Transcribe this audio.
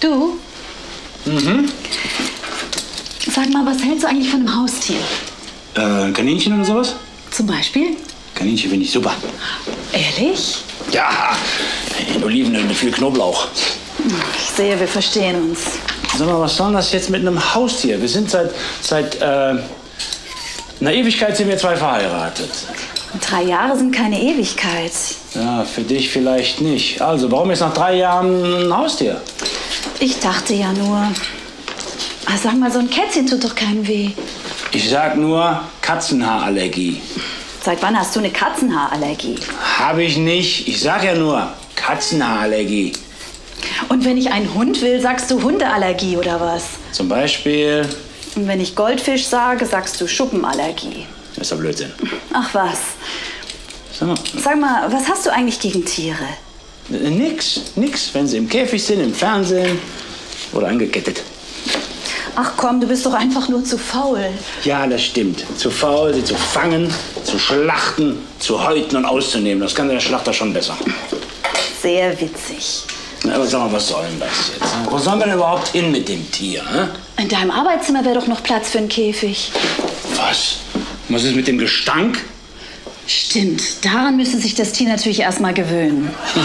Du? Mhm. Sag mal, was hältst du eigentlich von einem Haustier? Äh, ein Kaninchen oder sowas? Zum Beispiel? Kaninchen finde ich super. Ehrlich? Ja, in Olivenöl mit viel Knoblauch. Ich sehe, wir verstehen uns. Sag mal, was soll das jetzt mit einem Haustier? Wir sind seit, seit äh, einer Ewigkeit sind wir zwei verheiratet. Drei Jahre sind keine Ewigkeit. Ja, für dich vielleicht nicht. Also, warum jetzt nach drei Jahren ein Haustier? Ich dachte ja nur. Ah, sag mal, so ein Kätzchen tut doch keinem weh. Ich sag nur Katzenhaarallergie. Seit wann hast du eine Katzenhaarallergie? Habe ich nicht. Ich sag ja nur Katzenhaarallergie. Und wenn ich einen Hund will, sagst du Hundeallergie oder was? Zum Beispiel. Und wenn ich Goldfisch sage, sagst du Schuppenallergie. Das ist doch Blödsinn. Ach was. Sag mal, Sag mal, was hast du eigentlich gegen Tiere? nix, nix. Wenn sie im Käfig sind, im Fernsehen oder angekettet. Ach komm, du bist doch einfach nur zu faul. Ja, das stimmt. Zu faul, sie zu fangen, zu schlachten, zu häuten und auszunehmen. Das kann der Schlachter schon besser. Sehr witzig. Na, Aber sag mal, was soll denn das jetzt? Wo sollen wir denn überhaupt hin mit dem Tier? Hä? In deinem Arbeitszimmer wäre doch noch Platz für einen Käfig. Was? Was ist mit dem Gestank? Stimmt, daran müsste sich das Tier natürlich erstmal gewöhnen. Ja.